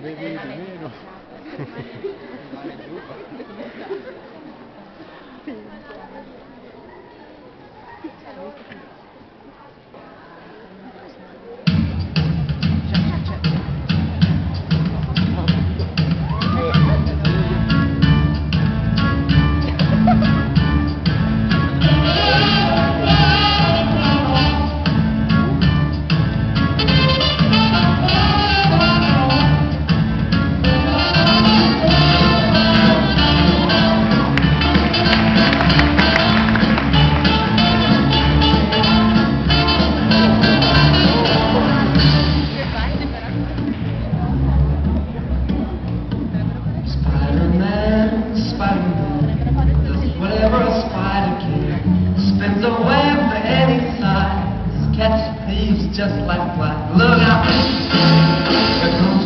Bevi di thieves just like black. Look out!